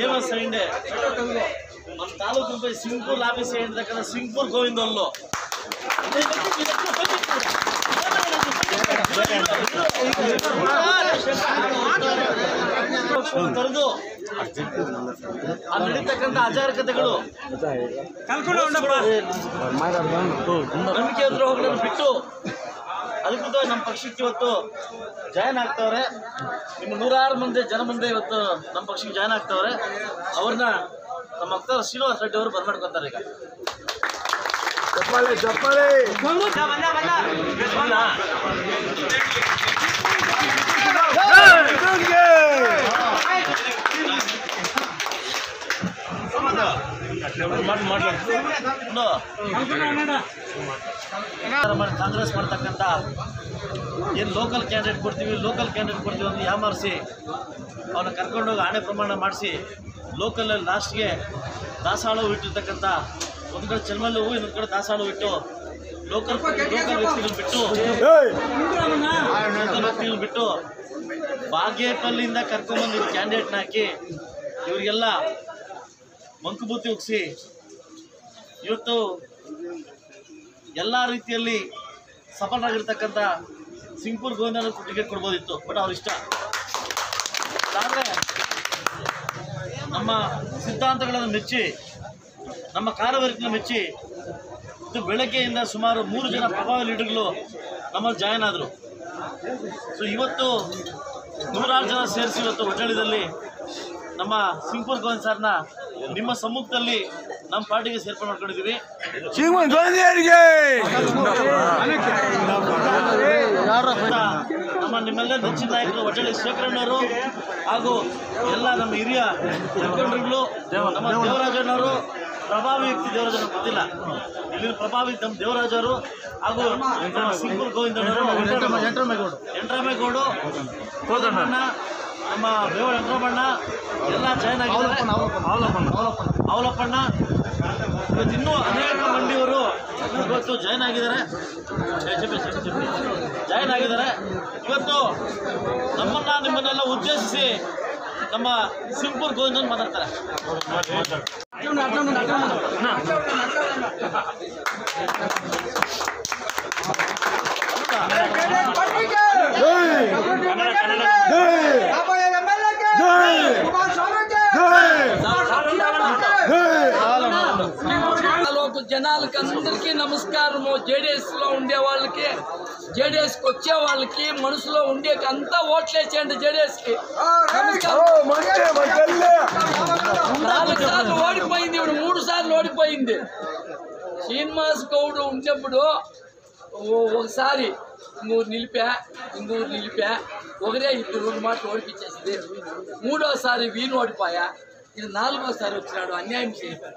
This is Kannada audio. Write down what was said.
ఏమొస్తాయండి మన తాలూకుపై సింగపూర్ ఆఫీస్ అయ్యింది దగ్గర సింగపూర్ గోవిందంలో ಕರೆದು ಅಲ್ಲಿ ಆಚಾರ ಕಥೆಗಳು. ನಂಬಿಕೆ ದ್ರೋಹಗಳನ್ನು ಬಿಟ್ಟು ಅಧಿಕೃತವಾಗಿ ನಮ್ಮ ಪಕ್ಷಕ್ಕೆ ಇವತ್ತು ಜಾಯ್ನ್ ಆಗ್ತವ್ರೆ. ನಿಮ್ಮ ನೂರಾರು ಮಂದಿ ಜನ ಮುಂದೆ ಇವತ್ತು ನಮ್ಮ ಪಕ್ಷಕ್ಕೆ ಜಾಯ್ನ್ ಆಗ್ತಾವ್ರೆ. ಅವ್ರನ್ನ ನಮ್ಮ ಅಕ್ತಾರ ಶ್ರೀನಿವಾಸ ರೆಡ್ಡಿ ಅವರು ಬರ್ಮಾಡ್ಕೊತಾರೆ ಈಗ. ಚಪ್ಪಾಳೆ ಚಪ್ಪಾಳೆ ಬಂದ ಮಾಡಿ ಕಾಂಗ್ರೆಸ್ ಮಾಡ್ತಕ್ಕಂಥ ಏನು ಲೋಕಲ್ ಕ್ಯಾಂಡಿಡೇಟ್ ಕೊಡ್ತೀವಿ ಲೋಕಲ್ ಕ್ಯಾಂಡಿಡೇಟ್ ಕೊಡ್ತೀವಿ ಅಂತ ಯಾಮಾರಿಸಿ ಅವನ್ನ ಕರ್ಕೊಂಡೋಗಿ ಆಣೆ ಪ್ರಮಾಣ ಮಾಡಿಸಿ ಲೋಕಲಲ್ಲಿ ಲಾಸ್ಟ್ಗೆ ದಾಸಾಳು ಇಟ್ಟಿರ್ತಕ್ಕಂಥ ಒಂದು ಕಡೆ ಚೆಲ್ಮಲ್ಲಿ ಹೂವು ಇನ್ನೊಂದು ಕಡೆ ದಾಸಾಳು ಇಟ್ಟು ಲೋಕಲ್ ಲೋಕಲ್ ವ್ಯಕ್ತಿಗಳು ಬಿಟ್ಟು ಲೋಕಲ್ ವ್ಯಕ್ತಿಗಳು ಬಿಟ್ಟು ಬಾಗೇಪಲ್ಲಿಂದ ಇವ್ರು ಕ್ಯಾಂಡಿಡೇಟ್ನ ಹಾಕಿ ಇವರಿಗೆಲ್ಲ ಮಂಕುಬೂತಿ ಉಗಿಸಿ ಇವತ್ತು ಎಲ್ಲ ರೀತಿಯಲ್ಲಿ ಸಫಲರಾಗಿರ್ತಕ್ಕಂಥ ಸಿಂಗ್ಪುರ್ ಗೋವಿಂದ ಟಿಕೆಟ್ ಕೊಡ್ಬೋದಿತ್ತು, ಬಟ್ ಅವ್ರ ಇಷ್ಟ ಆದರೆ ನಮ್ಮ ಸಿದ್ಧಾಂತಗಳನ್ನು ಮೆಚ್ಚಿ, ನಮ್ಮ ಕಾರ್ಯವೈಖರಿಯನ್ನು ಮೆಚ್ಚಿ ಇದು ಬೆಳಗ್ಗೆಯಿಂದ ಸುಮಾರು ಮೂರು ಜನ ಪ್ರಭಾವಿ ಲೀಡರ್ಗಳು ನಮ್ಮಲ್ಲಿ ಜಾಯ್ನ್ ಆದರು. ಸೊ ಇವತ್ತು ನೂರಾರು ಜನ ಸೇರಿಸಿ ಇವತ್ತು ಒಟ್ಟಳಿದಲ್ಲಿ ನಮ್ಮ ಸಿಂಪಲ್ ಗೋವಿಂದ್ ಸರ್ನ ನಿಮ್ಮ ಸಮ್ಮುಖದಲ್ಲಿ ನಮ್ಮ ಪಾರ್ಟಿಗೆ ಸೇರ್ಪಡೆ ಮಾಡ್ಕೊಂಡಿದ್ದೀವಿ ನಮ್ಮ ನಿಮ್ಮೆಲ್ಲ ನೆಚ್ಚಿನ ನಾಯಕರು ಒಟ್ಟಳ್ಳಿ ಶೇಖರಣ್ಣವರು ಹಾಗೂ ಎಲ್ಲ ನಮ್ಮ ಹಿರಿಯ ಮುಖಂಡರುಗಳು ನಮ್ಮ ದೇವರಾಜಣ್ಣವರು ಪ್ರಭಾವಿ ವ್ಯಕ್ತಿ ದೇವರಾಜನ ಗೊತ್ತಿಲ್ಲ. ಇಲ್ಲಿ ಪ್ರಭಾವಿ ನಮ್ಮ ದೇವರಾಜರು ಹಾಗೂ ಸಿಂಗ್ಪುರ್ ಗೋವಿಂದಣ್ಣವರು ಎಂಟರಾಮೇಗೌಡ. ಹೋದ ನಮ್ಮ ಬೇವಳ ಯಂತ್ರಬಣ್ಣ ಎಲ್ಲ ಚೆನ್ನಾಗಿದೆ ಅವಲಪ್ಪಣ್ಣ ಇವತ್ತು ಇನ್ನೂ ಅನೇಕ ಮಂಡಿಯವರು ಇವತ್ತು ಜಾಯ್ನ್ ಆಗಿದ್ದಾರೆ. ಜಾಯ್ನ್ ಆಗಿದ್ದಾರೆ. ಇವತ್ತು ನಮ್ಮನ್ನ ನಿಮ್ಮನ್ನೆಲ್ಲ ಉದ್ದೇಶಿಸಿ ನಮ್ಮ ಸಿಂಪುರ್ ಗೋವಿಂದ ಮಾತಾಡ್ತಾರೆ. జనాలకి అందరికీ నమస్కారము. జేడీఎస్లో ఉండే వాళ్ళకి జేడీఎస్కి వచ్చే వాళ్ళకి మనసులో ఉండే అంతా ఓట్లేసేయండి జేడీఎస్కి నమస్కారం. మంచి మంచి నాలుగు సార్లు ఓడిపోయింది ఇప్పుడు మూడు సార్లు ఓడిపోయింది. శ్రీనివాస్ గౌడ్ ఉన్నప్పుడు ఒకసారి ఇంగూరు నిలిపా ఇంగూరు నిలిపా. ఒకరే ఇద్దరు రెండు మాటలు ఓడిపించేసింది. మూడోసారి వీణు ఓడిపోయా. ఇది నాలుగోసారి వచ్చినాడు అన్యాయం చేయబడి